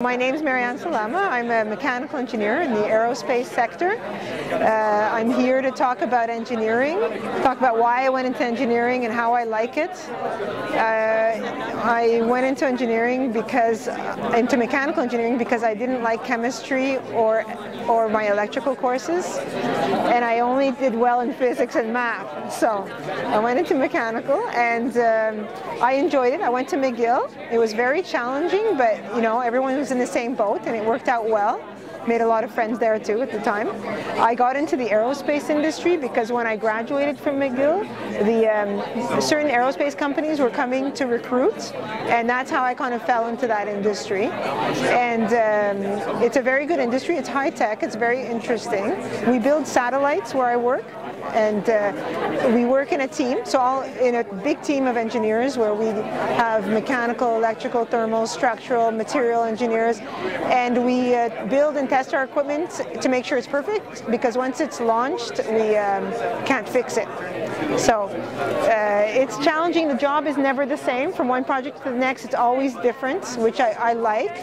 My name is Marianne Salama. I'm a mechanical engineer in the aerospace sector. Uh, I'm here to talk about engineering, talk about why I went into engineering and how I like it. Uh, I went into engineering because, into mechanical engineering because I didn't like chemistry or, or my electrical courses and I only did well in physics and math. So I went into mechanical and um, I enjoyed it. I went to McGill. It was very challenging but you know everyone was in the same boat and it worked out well. Made a lot of friends there too at the time. I got into the aerospace industry because when I graduated from McGill, the um, certain aerospace companies were coming to recruit, and that's how I kind of fell into that industry. And um, it's a very good industry. It's high tech. It's very interesting. We build satellites where I work and uh, we work in a team, so all in a big team of engineers where we have mechanical, electrical, thermal, structural, material engineers, and we uh, build and test our equipment to make sure it's perfect because once it's launched, we um, can't fix it. So uh, it's challenging. The job is never the same from one project to the next. It's always different, which I, I like.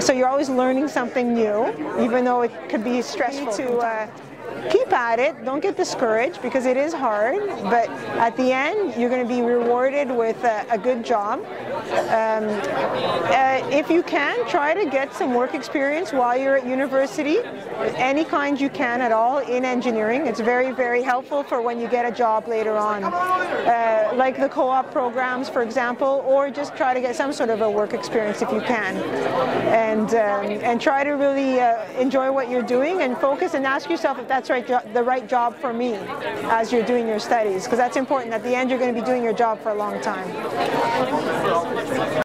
So you're always learning something new, even though it could be stressful to uh, keep at it. Don't get discouraged because it is hard, but at the end, you're going to be rewarded with a, a good job. Um, uh, if you can, try to get some work experience while you're at university, any kind you can at all in engineering. It's very, very helpful for when you get a job later on. Uh, like the co-op programs, for example, or just try to get some sort of a work experience if you can. And, um, and try to really uh, enjoy what you're doing and focus and ask yourself if that's right the right job for me as you're doing your studies, because that's important. At the end, you're going to be doing your job for a long time.